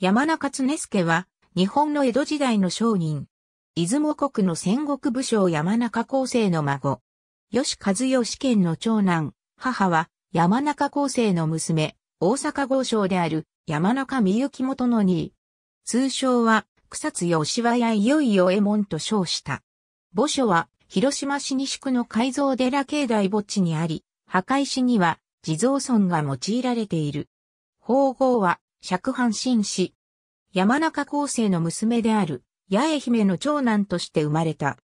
山中常助は、日本の江戸時代の商人。出雲国の戦国武将山中厚生の孫。吉和義賢の長男、母は山中厚生の娘、大阪豪商である山中美幸元の二位。通称は草津吉和やいよいよ右衛門と称した。墓所は広島市西区の改造寺境内墓地にあり、墓石には地蔵尊が用いられている。宝号は尺藩紳士。山中厚生の娘である八重姫の長男として生まれた。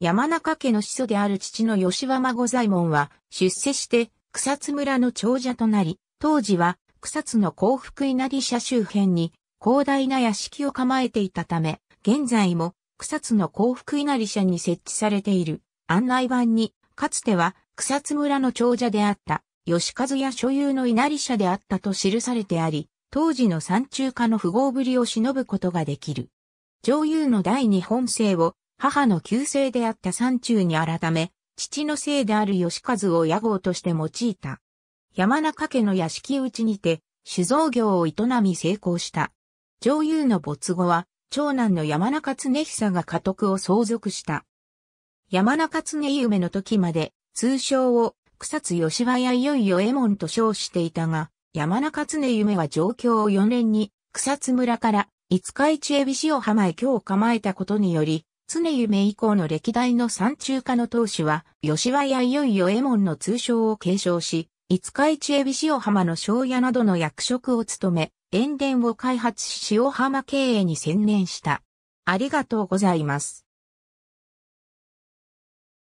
山中家の始祖である父の吉和孫左衛門は出世して草津村の長者となり、当時は草津の幸福稲荷社周辺に広大な屋敷を構えていたため、現在も草津の幸福稲荷社に設置されている案内板に、かつては草津村の長者であった吉和や所有の稲荷社であったと記されてあり、当時の山中家の富豪ぶりを忍ぶことができる。女優の第二本姓を母の旧姓であった山中に改め、父の姓である吉和を屋号として用いた。山中家の屋敷内にて酒造業を営み成功した。女優の没後は、長男の山中常久が家督を相続した。山中常夢の時まで、通称を草津吉和やいよいよ右衛門と称していたが、山中常夢は状況を4年に草津村から五日市恵比塩浜へ今日構えたことにより、常夢以降の歴代の山中家の当主は、吉和やいよいよ右衛門の通称を継承し、五日市恵比塩浜の庄屋などの役職を務め、塩田を開発し塩浜経営に専念した。ありがとうございます。